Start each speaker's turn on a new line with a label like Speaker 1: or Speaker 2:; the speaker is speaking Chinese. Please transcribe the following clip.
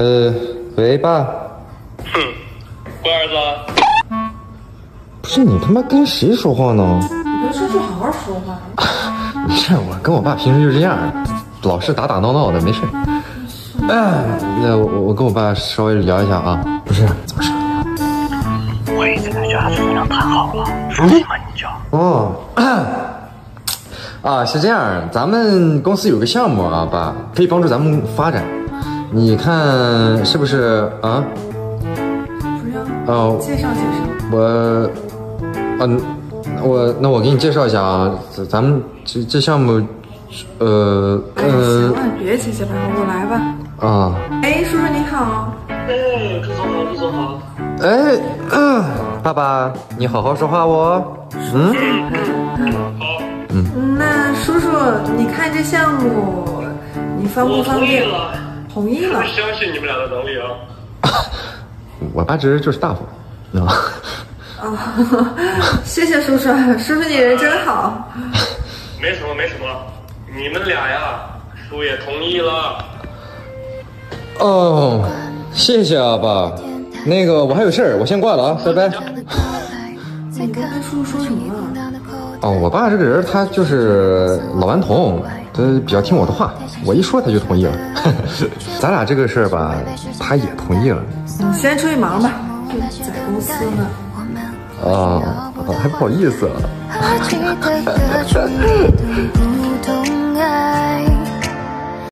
Speaker 1: 呃，喂，爸。
Speaker 2: 哼，乖儿子。
Speaker 1: 不是你他妈跟谁说话呢？
Speaker 3: 你跟叔叔好好说话。
Speaker 1: 没事，我跟我爸平时就这样，老是打打闹闹的，没事。哎，那我我跟我爸稍微聊一下啊。不是，怎么事？
Speaker 2: 我已经跟家子姑娘谈好了，说什么你就。
Speaker 1: 哦。啊，是这样，咱们公司有个项目啊，爸，可以帮助咱们发展，你看是不是啊？
Speaker 3: 不是要
Speaker 1: 哦，
Speaker 3: 介绍介绍。
Speaker 1: 我，嗯，我那我给你介绍一下啊，咱咱们这这项目，呃
Speaker 3: 哎，行
Speaker 1: 呃
Speaker 3: 了，别结结巴巴，我来吧。
Speaker 1: 啊，
Speaker 3: 哎，叔叔你好。
Speaker 2: 哎，朱总好，朱总好。
Speaker 1: 哎，嗯，爸爸，你好好说话哦。嗯，
Speaker 2: 好，
Speaker 3: 嗯，那叔叔，你看这项目，你方不
Speaker 2: 我
Speaker 3: 方便？
Speaker 2: 同意了。我。相信你们俩的能力啊。
Speaker 1: 我爸这人就是大方，知道吗？
Speaker 3: 哦，谢谢叔叔，叔叔你人真好。
Speaker 2: 没什么，没什么。你们俩呀，叔也同意了。
Speaker 1: 哦，谢谢啊，爸。那个我还有事儿，我先挂了啊，拜拜。
Speaker 3: 你刚才叔叔说什么了？
Speaker 1: 哦，我爸这个人他就是老顽童，他比较听我的话，我一说他就同意了。咱俩这个事儿吧，他也同意了。
Speaker 3: 你先出去忙吧，在公司呢。
Speaker 1: 啊，还不好意思啊。